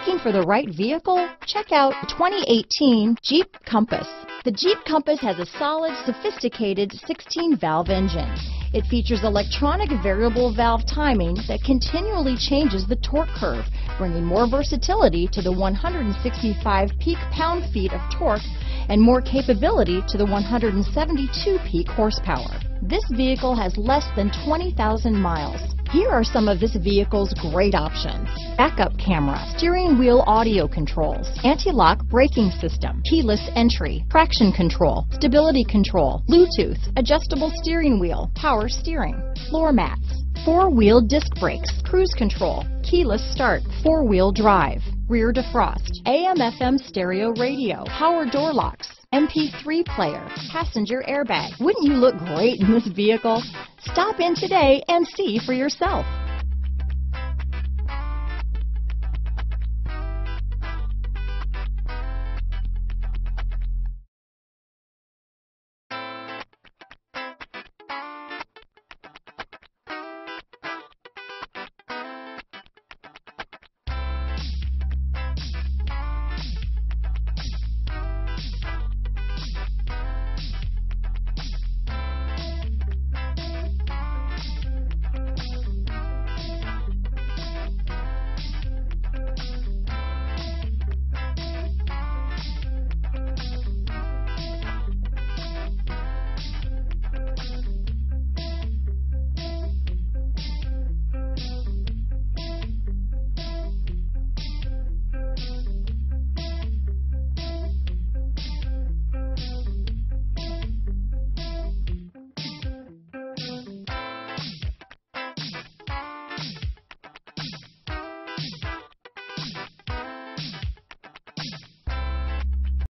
Looking for the right vehicle? Check out 2018 Jeep Compass. The Jeep Compass has a solid, sophisticated 16-valve engine. It features electronic variable valve timing that continually changes the torque curve, bringing more versatility to the 165 peak pound-feet of torque and more capability to the 172 peak horsepower. This vehicle has less than 20,000 miles. Here are some of this vehicle's great options. Backup camera, steering wheel audio controls, anti-lock braking system, keyless entry, traction control, stability control, Bluetooth, adjustable steering wheel, power steering, floor mats, four-wheel disc brakes, cruise control, keyless start, four-wheel drive, rear defrost, AM FM stereo radio, power door locks, MP3 player, passenger airbag. Wouldn't you look great in this vehicle? Stop in today and see for yourself.